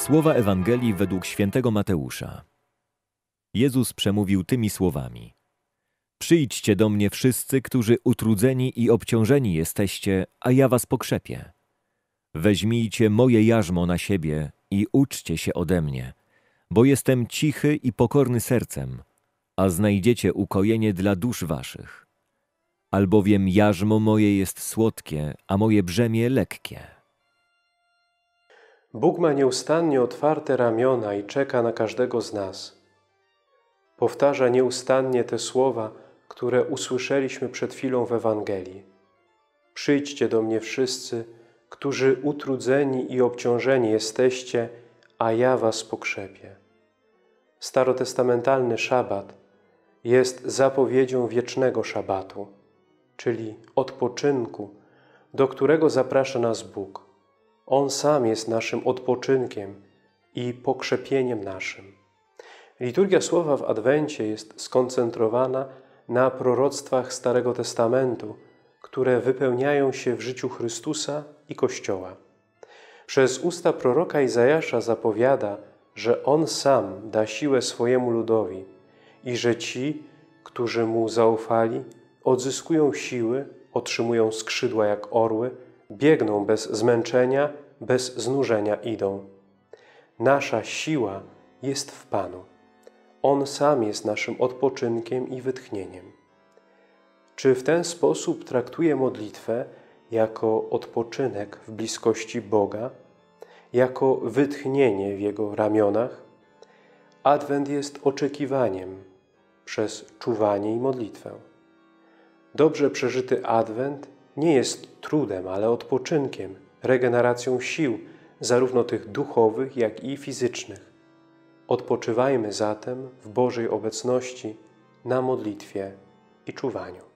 Słowa Ewangelii według świętego Mateusza. Jezus przemówił tymi słowami: Przyjdźcie do mnie wszyscy, którzy utrudzeni i obciążeni jesteście, a ja was pokrzepię. Weźmijcie moje jarzmo na siebie i uczcie się ode mnie, bo jestem cichy i pokorny sercem, a znajdziecie ukojenie dla dusz waszych. Albowiem jarzmo moje jest słodkie, a moje brzemię lekkie. Bóg ma nieustannie otwarte ramiona i czeka na każdego z nas. Powtarza nieustannie te słowa, które usłyszeliśmy przed chwilą w Ewangelii. Przyjdźcie do mnie wszyscy, którzy utrudzeni i obciążeni jesteście, a ja was pokrzepię. Starotestamentalny szabat jest zapowiedzią wiecznego szabatu, czyli odpoczynku, do którego zaprasza nas Bóg. On sam jest naszym odpoczynkiem i pokrzepieniem naszym. Liturgia Słowa w Adwencie jest skoncentrowana na proroctwach Starego Testamentu, które wypełniają się w życiu Chrystusa i Kościoła. Przez usta proroka Izajasza zapowiada, że On sam da siłę swojemu ludowi i że ci, którzy Mu zaufali, odzyskują siły, otrzymują skrzydła jak orły, biegną bez zmęczenia, bez znużenia idą. Nasza siła jest w Panu. On sam jest naszym odpoczynkiem i wytchnieniem. Czy w ten sposób traktuje modlitwę jako odpoczynek w bliskości Boga, jako wytchnienie w Jego ramionach? Adwent jest oczekiwaniem przez czuwanie i modlitwę. Dobrze przeżyty Adwent nie jest trudem, ale odpoczynkiem, regeneracją sił, zarówno tych duchowych, jak i fizycznych. Odpoczywajmy zatem w Bożej obecności na modlitwie i czuwaniu.